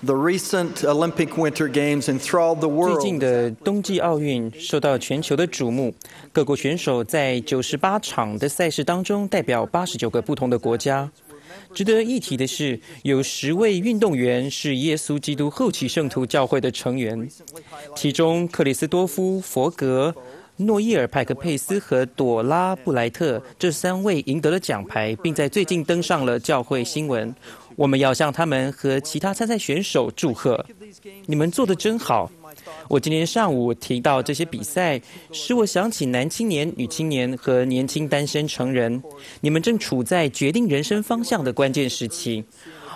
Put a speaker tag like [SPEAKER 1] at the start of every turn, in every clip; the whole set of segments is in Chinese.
[SPEAKER 1] The recent Olympic Winter Games enthralled the world.
[SPEAKER 2] 最近的冬季奥运受到全球的瞩目，各国选手在九十八场的赛事当中代表八十九个不同的国家。值得一提的是，有十位运动员是耶稣基督后期圣徒教会的成员，其中克里斯多夫·佛格、诺伊尔·派克佩斯和朵拉·布莱特这三位赢得了奖牌，并在最近登上了教会新闻。我们要向他们和其他参赛选手祝贺，你们做得真好。我今天上午提到这些比赛，使我想起男青年、女青年和年轻单身成人，你们正处在决定人生方向的关键时期。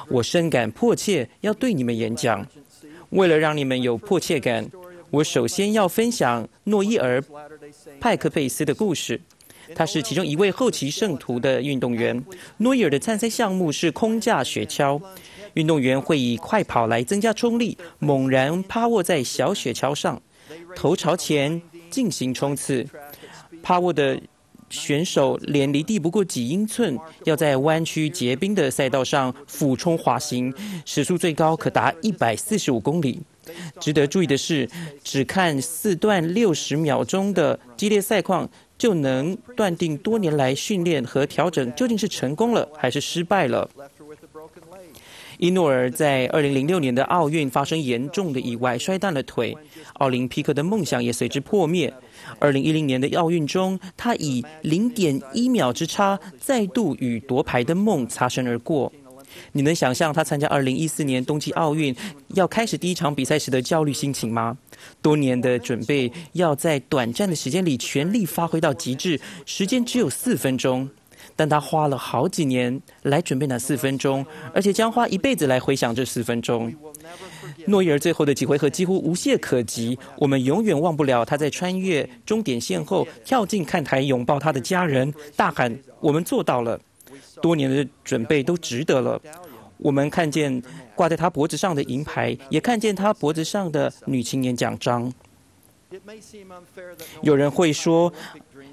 [SPEAKER 2] 我深感迫切要对你们演讲。为了让你们有迫切感，我首先要分享诺伊尔·派克佩斯的故事。他是其中一位后期圣徒的运动员。诺伊尔的参赛项目是空架雪橇。运动员会以快跑来增加冲力，猛然趴卧在小雪橇上，头朝前进行冲刺。趴卧的选手连离地不过几英寸，要在弯曲结冰的赛道上俯冲滑行，时速最高可达一百四十五公里。值得注意的是，只看四段六十秒钟的激烈赛况，就能断定多年来训练和调整究竟是成功了还是失败了。伊诺尔在2006年的奥运发生严重的意外，摔断了腿，奥林匹克的梦想也随之破灭。2010年的奥运中，他以0.1秒之差再度与夺牌的梦擦身而过。你能想象他参加2014年冬季奥运要开始第一场比赛时的焦虑心情吗？多年的准备要在短暂的时间里全力发挥到极致，时间只有四分钟。但他花了好几年来准备那四分钟，而且将花一辈子来回想这四分钟。诺伊尔最后的几回合几乎无懈可击，我们永远忘不了他在穿越终点线后跳进看台拥抱他的家人，大喊：“我们做到了！多年的准备都值得了。”我们看见挂在他脖子上的银牌，也看见他脖子上的女青年奖章。有人会说。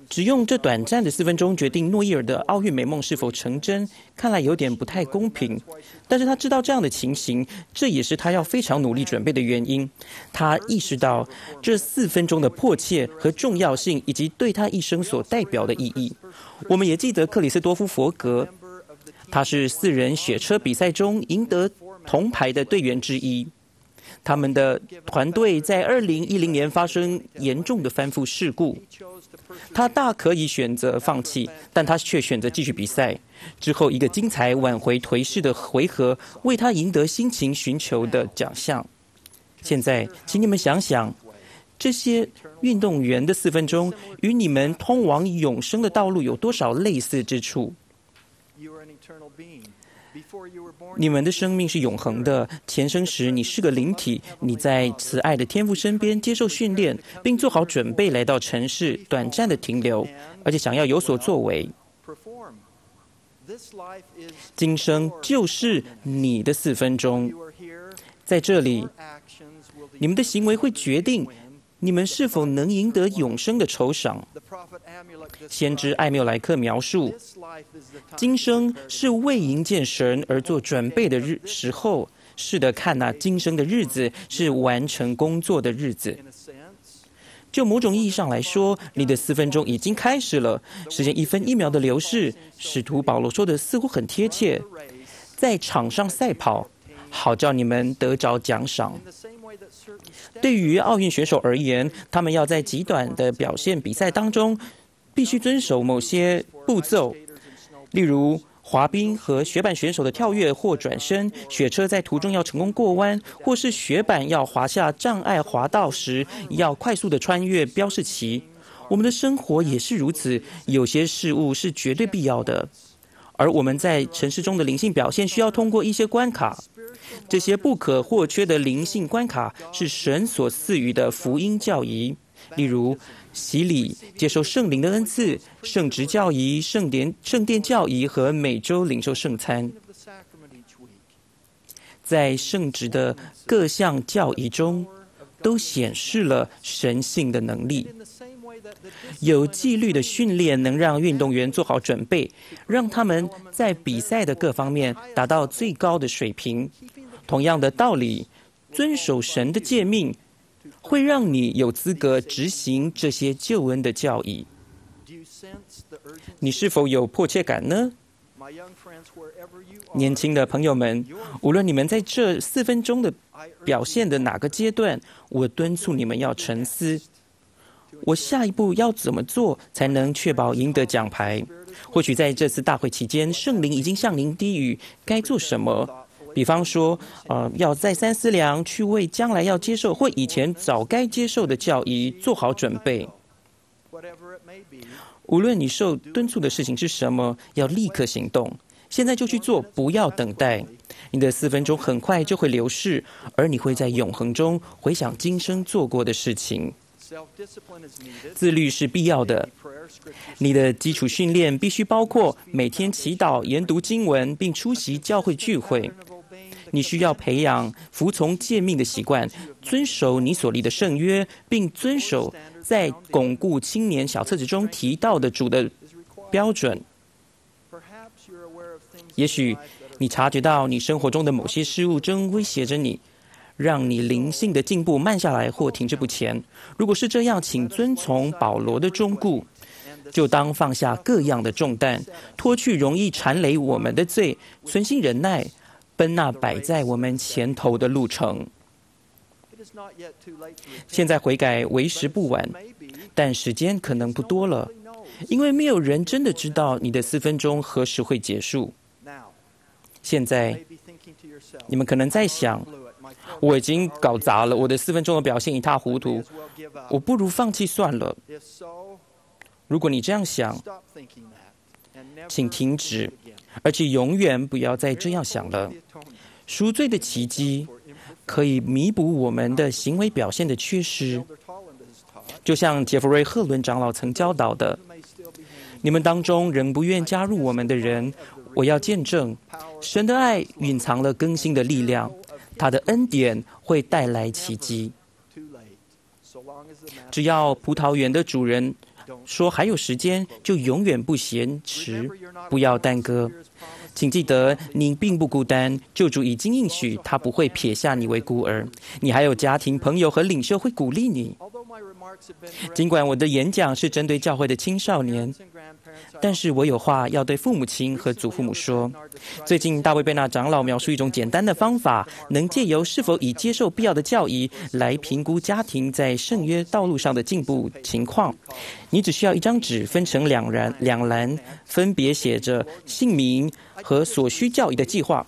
[SPEAKER 2] 只用这短暂的四分钟决定诺伊尔的奥运美梦是否成真，看来有点不太公平。但是他知道这样的情形，这也是他要非常努力准备的原因。他意识到这四分钟的迫切和重要性，以及对他一生所代表的意义。我们也记得克里斯多夫·佛格，他是四人雪车比赛中赢得铜牌的队员之一。他们的团队在二零一零年发生严重的翻覆事故。他大可以选择放弃，但他却选择继续比赛。之后一个精彩挽回颓势的回合，为他赢得辛勤寻求的奖项。现在，请你们想想，这些运动员的四分钟与你们通往永生的道路有多少类似之处？你们的生命是永恒的。前生时，你是个灵体，你在慈爱的天父身边接受训练，并做好准备来到城市短暂的停留，而且想要有所作为。今生就是你的四分钟，在这里，你们的行为会决定。你们是否能赢得永生的酬赏？先知艾缪莱克描述，今生是为迎见神而做准备的日时候。是的，看那今生的日子是完成工作的日子。就某种意义上来说，你的四分钟已经开始了。时间一分一秒的流逝，使徒保罗说的似乎很贴切。在场上赛跑，好叫你们得着奖赏。对于奥运选手而言，他们要在极短的表现比赛当中，必须遵守某些步骤，例如滑冰和雪板选手的跳跃或转身，雪车在途中要成功过弯，或是雪板要滑下障碍滑道时，要快速的穿越标示旗。我们的生活也是如此，有些事物是绝对必要的，而我们在城市中的灵性表现需要通过一些关卡。这些不可或缺的灵性关卡是神所赐予的福音教仪，例如洗礼、接受圣灵的恩赐、圣职教仪、圣殿圣殿教仪和每周领受圣餐。在圣职的各项教仪中，都显示了神性的能力。有纪律的训练能让运动员做好准备，让他们在比赛的各方面达到最高的水平。同样的道理，遵守神的诫命，会让你有资格执行这些救恩的教义。你是否有迫切感呢？年轻的朋友们，无论你们在这四分钟的表现的哪个阶段，我敦促你们要沉思：我下一步要怎么做才能确保赢得奖牌？或许在这次大会期间，圣灵已经向您低语该做什么。比方说，呃，要再三思量，去为将来要接受或以前早该接受的教义做好准备。无论你受敦促的事情是什么，要立刻行动，现在就去做，不要等待。你的四分钟很快就会流逝，而你会在永恒中回想今生做过的事情。自律是必要的。你的基础训练必须包括每天祈祷、研读经文，并出席教会聚会。你需要培养服从诫命的习惯，遵守你所立的圣约，并遵守在巩固青年小册子中提到的主的标准。也许你察觉到你生活中的某些事物正威胁着你。让你灵性的进步慢下来或停滞不前。如果是这样，请遵从保罗的忠告，就当放下各样的重担，脱去容易缠累我们的罪，存心忍耐，奔那摆在我们前头的路程。现在悔改为时不晚，但时间可能不多了，因为没有人真的知道你的四分钟何时会结束。现在，你们可能在想。我已经搞砸了，我的四分钟的表现一塌糊涂，我不如放弃算了。如果你这样想，请停止，而且永远不要再这样想了。赎罪的奇迹可以弥补我们的行为表现的缺失，就像杰弗瑞·赫伦长老曾教导的：你们当中仍不愿加入我们的人，我要见证神的爱隐藏了更新的力量。他的恩典会带来奇迹。只要葡萄园的主人说还有时间，就永远不嫌迟，不要耽搁。请记得，你并不孤单，救主已经应许他不会撇下你为孤儿。你还有家庭、朋友和领袖会鼓励你。尽管我的演讲是针对教会的青少年。但是我有话要对父母亲和祖父母说。最近，大卫贝纳长老描述一种简单的方法，能借由是否已接受必要的教义来评估家庭在圣约道路上的进步情况。你只需要一张纸，分成两栏，两栏分别写着姓名和所需教义的计划。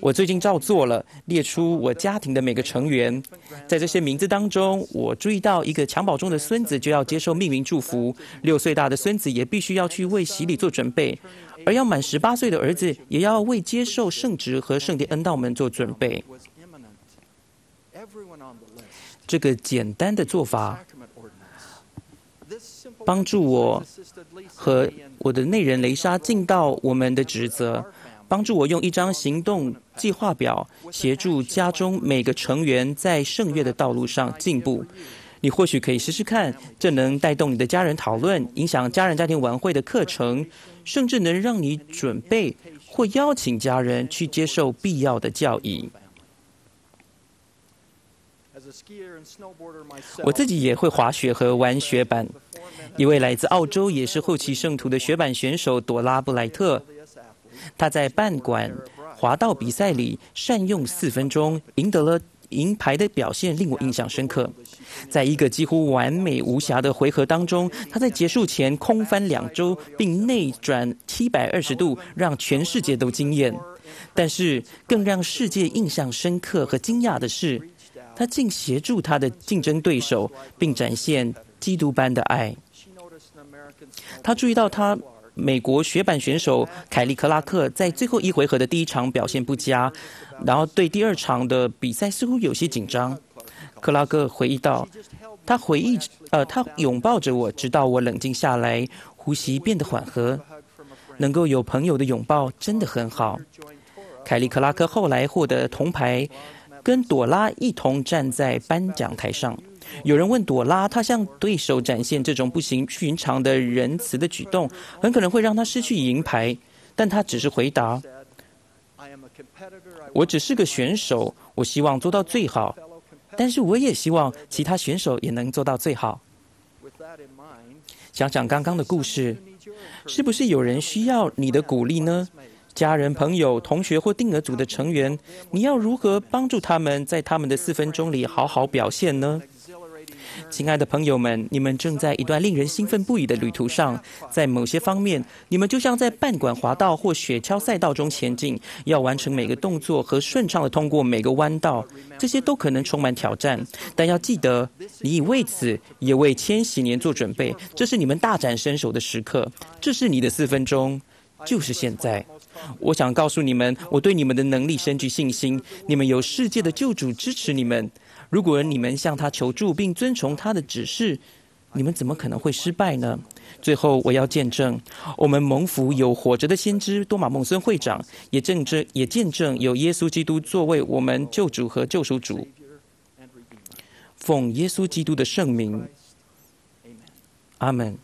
[SPEAKER 2] 我最近照做了，列出我家庭的每个成员。在这些名字当中，我注意到一个襁褓中的孙子就要接受命名祝福，六岁大的孙子也必须要去为洗礼做准备，而要满十八岁的儿子也要为接受圣职和圣殿恩道门做准备。这个简单的做法，帮助我和我的内人雷莎尽到我们的职责。帮助我用一张行动计划表协助家中每个成员在圣乐的道路上进步。你或许可以试试看，这能带动你的家人讨论，影响家人家庭晚会的课程，甚至能让你准备或邀请家人去接受必要的教义。我自己也会滑雪和玩雪板。一位来自澳洲也是后期圣徒的雪板选手朵拉布莱特。他在半管滑道比赛里善用四分钟，赢得了银牌的表现令我印象深刻。在一个几乎完美无瑕的回合当中，他在结束前空翻两周，并内转七百二十度，让全世界都惊艳。但是，更让世界印象深刻和惊讶的是，他竟协助他的竞争对手，并展现基督般的爱。他注意到他。美国雪板选手凯利·克拉克在最后一回合的第一场表现不佳，然后对第二场的比赛似乎有些紧张。克拉克回忆道：“他回忆，呃，他拥抱着我，直到我冷静下来，呼吸变得缓和。能够有朋友的拥抱真的很好。”凯利·克拉克后来获得铜牌，跟朵拉一同站在颁奖台上。有人问朵拉，她向对手展现这种不寻寻常的仁慈的举动，很可能会让她失去银牌。但她只是回答：“我只是个选手，我希望做到最好，但是我也希望其他选手也能做到最好。想想刚刚的故事，是不是有人需要你的鼓励呢？家人、朋友、同学或定额组的成员，你要如何帮助他们在他们的四分钟里好好表现呢？亲爱的朋友们，你们正在一段令人兴奋不已的旅途上。在某些方面，你们就像在半管滑道或雪橇赛道中前进，要完成每个动作和顺畅的通过每个弯道，这些都可能充满挑战。但要记得，你已为此也为千禧年做准备。这是你们大展身手的时刻，这是你的四分钟，就是现在。我想告诉你们，我对你们的能力深具信心。你们有世界的救主支持你们。如果你们向他求助并遵从他的指示，你们怎么可能会失败呢？最后，我要见证，我们蒙福有活着的先知多马孟孙会长，也证证也见证有耶稣基督作为我们救主和救赎主。奉耶稣基督的圣名，阿门。